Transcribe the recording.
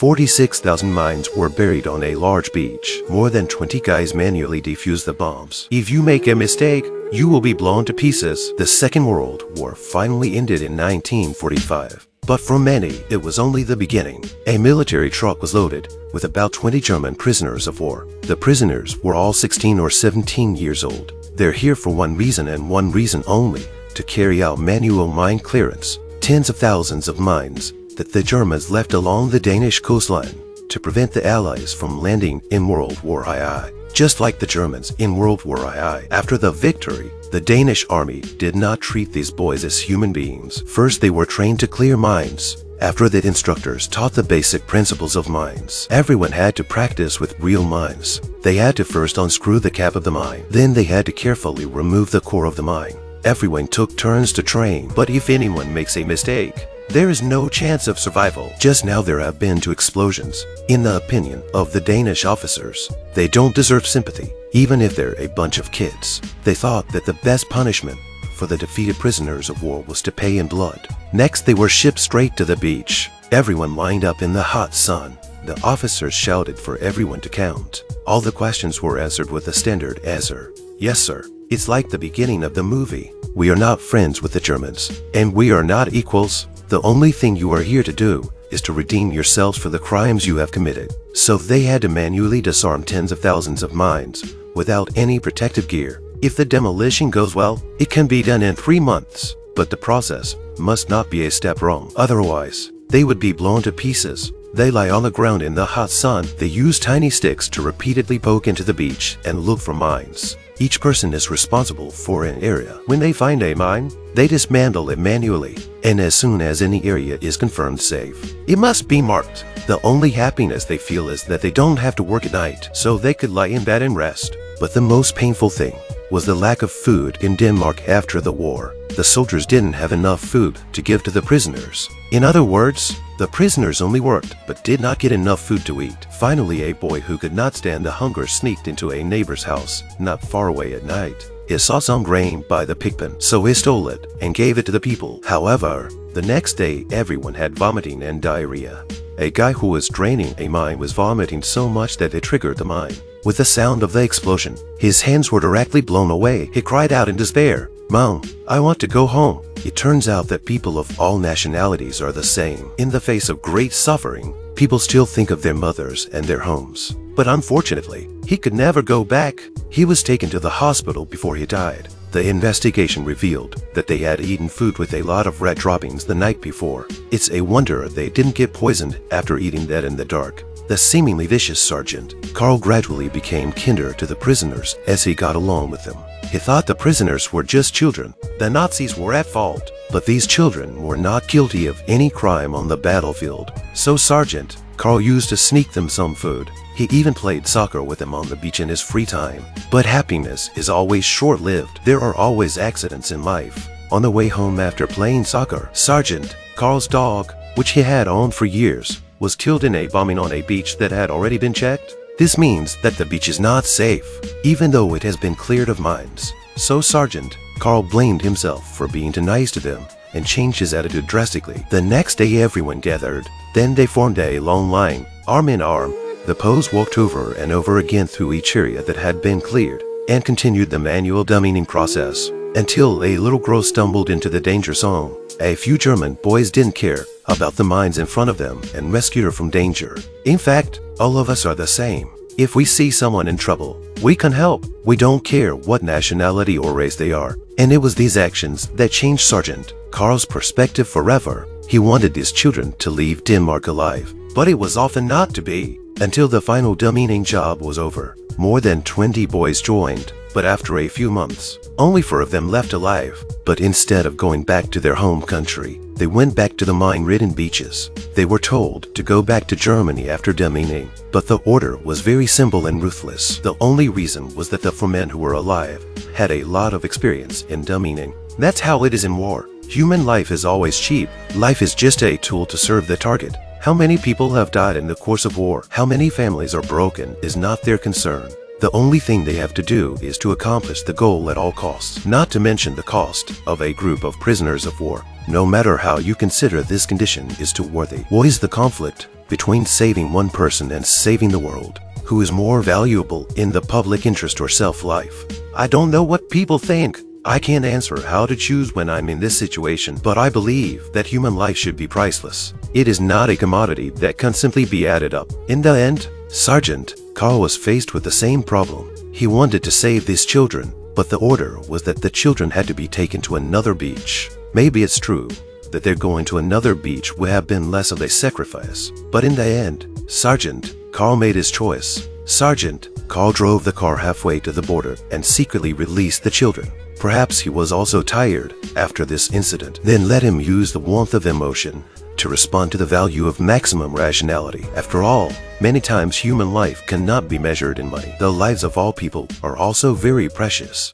46,000 mines were buried on a large beach. More than 20 guys manually defused the bombs. If you make a mistake, you will be blown to pieces. The Second World War finally ended in 1945. But for many, it was only the beginning. A military truck was loaded with about 20 German prisoners of war. The prisoners were all 16 or 17 years old. They're here for one reason and one reason only, to carry out manual mine clearance. Tens of thousands of mines that the Germans left along the Danish coastline to prevent the Allies from landing in World War II. Just like the Germans in World War II, after the victory, the Danish army did not treat these boys as human beings. First, they were trained to clear mines. After the instructors taught the basic principles of mines, everyone had to practice with real mines. They had to first unscrew the cap of the mine, then they had to carefully remove the core of the mine. Everyone took turns to train, but if anyone makes a mistake, there is no chance of survival. Just now there have been two explosions. In the opinion of the Danish officers, they don't deserve sympathy, even if they're a bunch of kids. They thought that the best punishment for the defeated prisoners of war was to pay in blood. Next, they were shipped straight to the beach. Everyone lined up in the hot sun. The officers shouted for everyone to count. All the questions were answered with the standard answer. Yes, sir. It's like the beginning of the movie. We are not friends with the Germans, and we are not equals. The only thing you are here to do is to redeem yourselves for the crimes you have committed. So they had to manually disarm tens of thousands of mines without any protective gear. If the demolition goes well, it can be done in three months, but the process must not be a step wrong. Otherwise, they would be blown to pieces. They lie on the ground in the hot sun. They use tiny sticks to repeatedly poke into the beach and look for mines. Each person is responsible for an area. When they find a mine, they dismantle it manually, and as soon as any area is confirmed safe, it must be marked. The only happiness they feel is that they don't have to work at night, so they could lie in bed and rest. But the most painful thing was the lack of food in Denmark after the war. The soldiers didn't have enough food to give to the prisoners. In other words, the prisoners only worked but did not get enough food to eat. Finally, a boy who could not stand the hunger sneaked into a neighbor's house not far away at night. He saw some grain by the pigpen, so he stole it and gave it to the people. However, the next day everyone had vomiting and diarrhea. A guy who was draining a mine was vomiting so much that it triggered the mine. With the sound of the explosion, his hands were directly blown away. He cried out in despair, Mom, I want to go home. It turns out that people of all nationalities are the same. In the face of great suffering, people still think of their mothers and their homes. But unfortunately, he could never go back. He was taken to the hospital before he died. The investigation revealed that they had eaten food with a lot of red droppings the night before. It's a wonder they didn't get poisoned after eating that in the dark. The seemingly vicious sergeant, Carl gradually became kinder to the prisoners as he got along with them. He thought the prisoners were just children. The Nazis were at fault, but these children were not guilty of any crime on the battlefield. So Sergeant, Carl used to sneak them some food. He even played soccer with them on the beach in his free time. But happiness is always short-lived. There are always accidents in life. On the way home after playing soccer, Sergeant, Carl's dog, which he had owned for years, was killed in a bombing on a beach that had already been checked. This means that the beach is not safe, even though it has been cleared of mines. So Sergeant, Carl blamed himself for being too nice to them and changed his attitude drastically. The next day everyone gathered. Then they formed a long line, arm in arm. The pose walked over and over again through each area that had been cleared and continued the manual dumbing process until a little girl stumbled into the danger zone. A few German boys didn't care about the mines in front of them and rescued her from danger. In fact, all of us are the same. If we see someone in trouble, we can help. We don't care what nationality or race they are. And it was these actions that changed Sergeant Carl's perspective forever. He wanted these children to leave Denmark alive, but it was often not to be. Until the final demining job was over, more than 20 boys joined, but after a few months, only four of them left alive. But instead of going back to their home country, they went back to the mine-ridden beaches. They were told to go back to Germany after demining, but the order was very simple and ruthless. The only reason was that the four men who were alive had a lot of experience in demining. That's how it is in war. Human life is always cheap. Life is just a tool to serve the target. How many people have died in the course of war, how many families are broken is not their concern. The only thing they have to do is to accomplish the goal at all costs, not to mention the cost of a group of prisoners of war. No matter how you consider this condition is too worthy. What is the conflict between saving one person and saving the world? Who is more valuable in the public interest or self-life? I don't know what people think. I can't answer how to choose when I'm in this situation, but I believe that human life should be priceless. It is not a commodity that can simply be added up. In the end, Sergeant Carl was faced with the same problem. He wanted to save these children, but the order was that the children had to be taken to another beach. Maybe it's true that they're going to another beach would have been less of a sacrifice, but in the end, Sergeant Carl made his choice. Sergeant Carl drove the car halfway to the border and secretly released the children. Perhaps he was also tired after this incident. Then let him use the warmth of emotion to respond to the value of maximum rationality. After all, many times human life cannot be measured in money. The lives of all people are also very precious.